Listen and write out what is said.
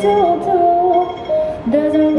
To do, a